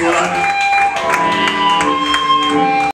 one.